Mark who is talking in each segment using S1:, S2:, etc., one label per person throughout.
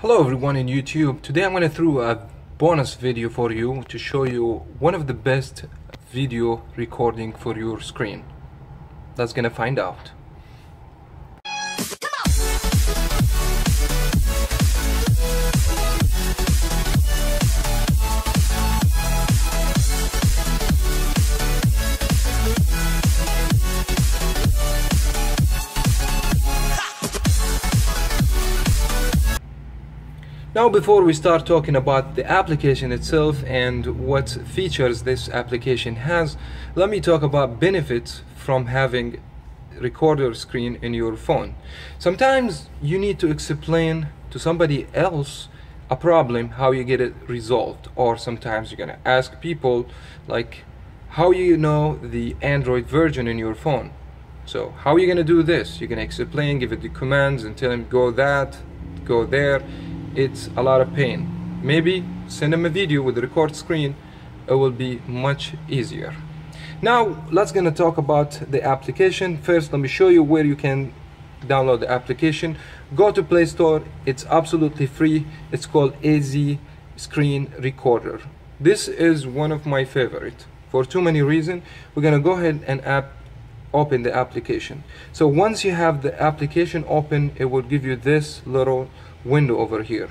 S1: Hello everyone in YouTube. Today I'm going to throw a bonus video for you to show you one of the best video recording for your screen. That's going to find out. Now before we start talking about the application itself and what features this application has, let me talk about benefits from having recorder screen in your phone. Sometimes you need to explain to somebody else a problem how you get it resolved or sometimes you're gonna ask people like how you know the Android version in your phone. So how are you gonna do this? You're gonna explain, give it the commands and tell him go that, go there it's a lot of pain. Maybe send them a video with a record screen. It will be much easier. Now let's gonna talk about the application. First let me show you where you can download the application. Go to Play Store. It's absolutely free. It's called AZ Screen Recorder. This is one of my favorite for too many reasons we're gonna go ahead and app open the application. So once you have the application open it will give you this little window over here.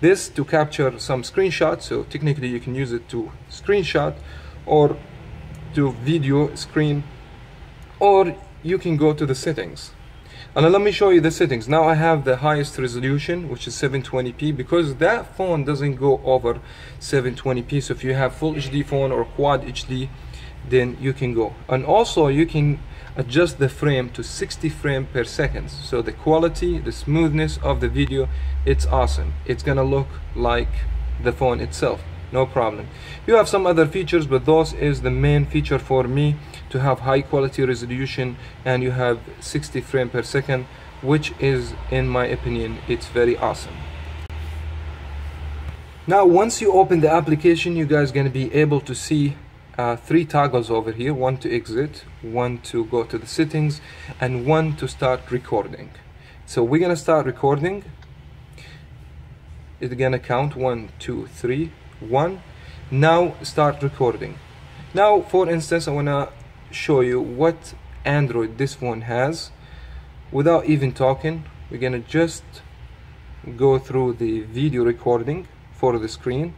S1: This to capture some screenshots so technically you can use it to screenshot or to video screen or you can go to the settings. And let me show you the settings. Now I have the highest resolution which is 720p because that phone doesn't go over 720p so if you have full HD phone or quad HD then you can go. And also you can adjust the frame to 60 frame per second. So the quality the smoothness of the video it's awesome. It's gonna look like the phone itself. No problem. You have some other features but those is the main feature for me to have high quality resolution and you have 60 frame per second which is in my opinion it's very awesome. Now once you open the application you guys gonna be able to see uh, three toggles over here one to exit one to go to the settings and one to start recording. So we're gonna start recording. It's gonna count one two three one. Now start recording. Now for instance I wanna show you what Android this phone has. Without even talking we're gonna just go through the video recording for the screen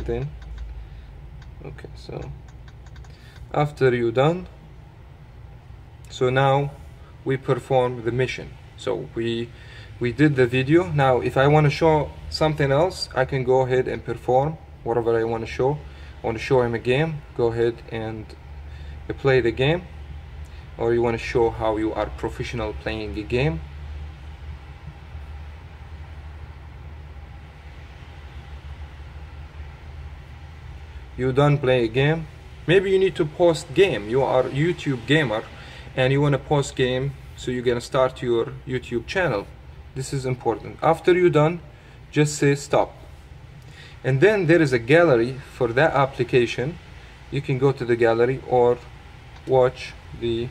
S1: then? Okay so after you done so now we perform the mission. So we we did the video. Now if I want to show something else I can go ahead and perform whatever I want to show. I want to show him a game go ahead and play the game. Or you want to show how you are professional playing a game you don't play a game maybe you need to post game. You are YouTube gamer and you want to post game so you're gonna start your YouTube channel. This is important. After you're done just say stop. And then there is a gallery for that application. You can go to the gallery or watch the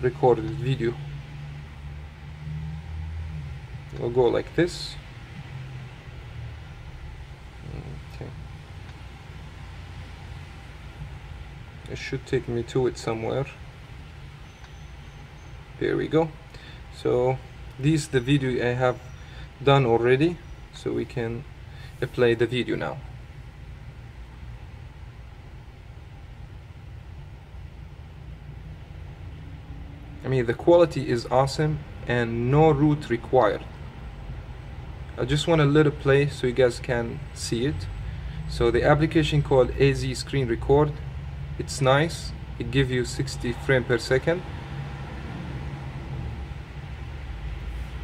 S1: recorded video. We'll go like this it should take me to it somewhere. Here we go. So this is the video I have done already so we can play the video now. I mean the quality is awesome and no root required. I just want let it play so you guys can see it. So the application called AZ Screen Record it's nice. It gives you 60 frame per second.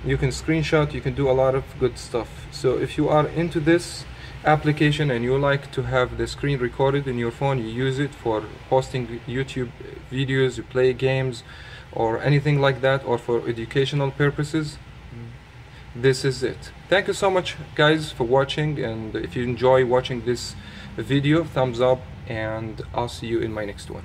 S1: You can screenshot you can do a lot of good stuff. So if you are into this application and you like to have the screen recorded in your phone you use it for posting YouTube videos you play games or anything like that or for educational purposes this is it. Thank you so much guys for watching and if you enjoy watching this video thumbs up and I'll see you in my next one.